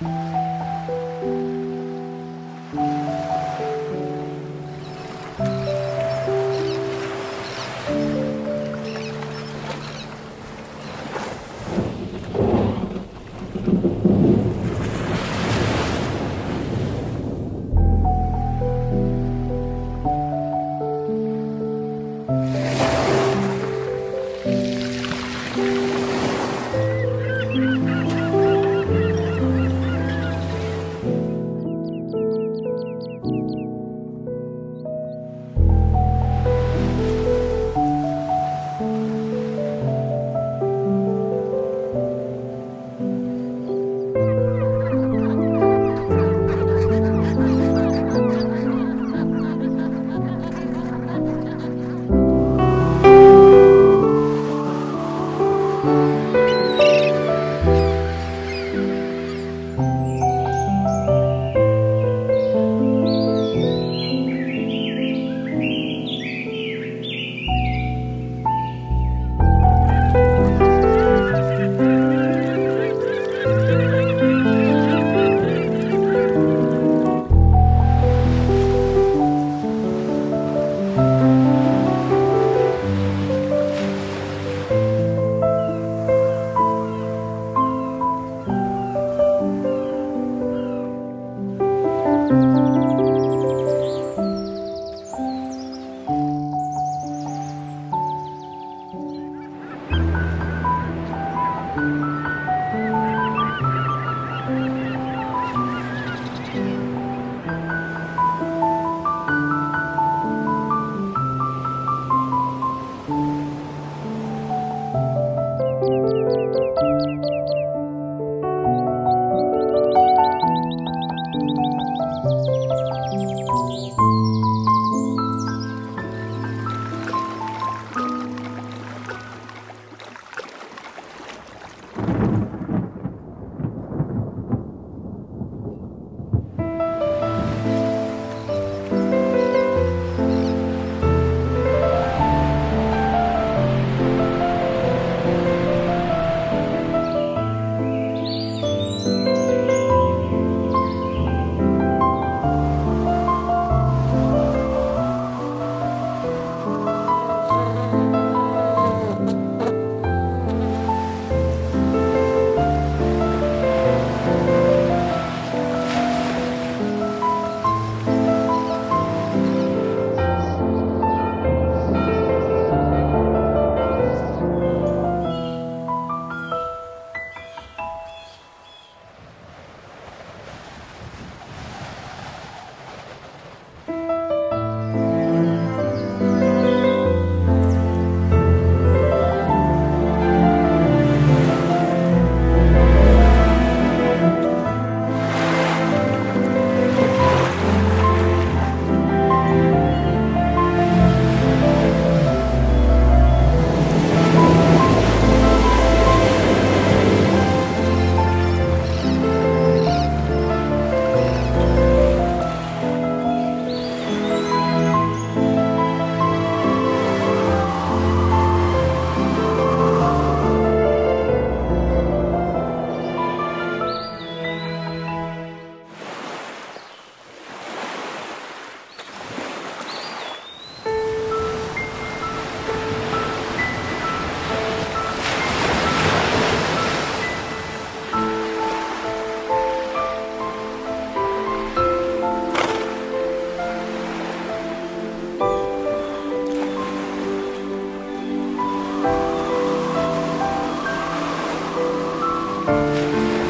Música Música